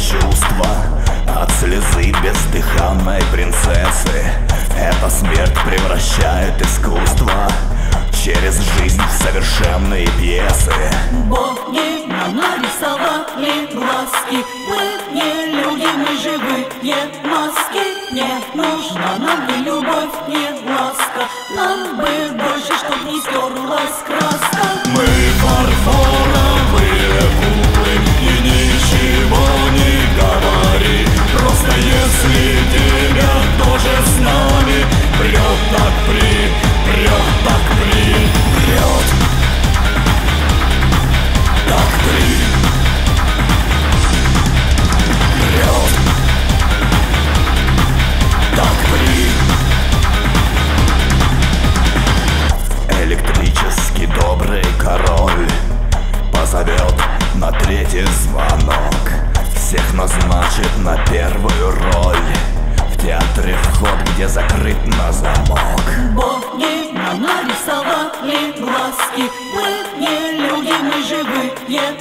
Чувства. От слезы бездыханной принцессы. Эта смерть превращает искусство Через жизнь в совершенные пьесы. Боги нам нарисовали глазки. Мы не люди, мы живые маски. Не нужна нам ни любовь, ни ласка. Нам бы больше, что Добрый король Позовет на третий звонок. Всех назначит на первую роль. В театре вход, где закрыт на замок. Боги нам нарисовали глазки. Мы не люди, мы живые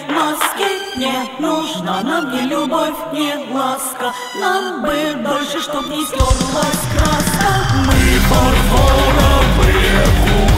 маски. Не нужна нам ни любовь, ни ласка. Нам бы больше, чтоб не стерлась краска. Мы Фарфоровые куклы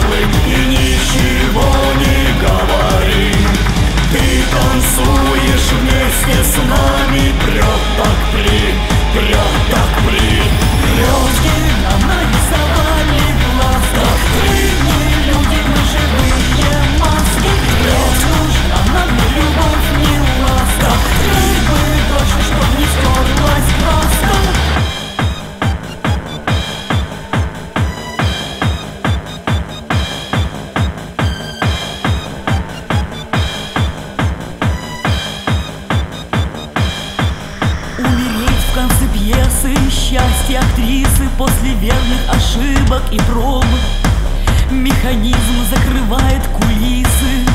Счастье актрисы после верных ошибок и проб Механизм закрывает кулисы